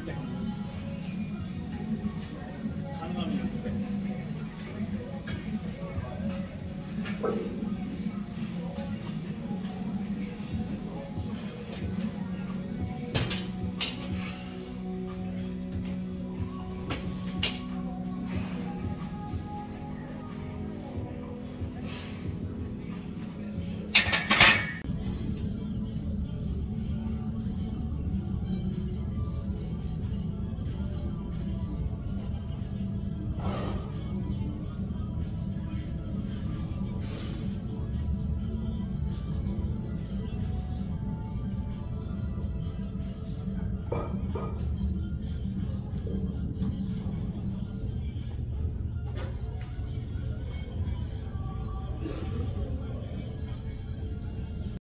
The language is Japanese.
て。神々のって。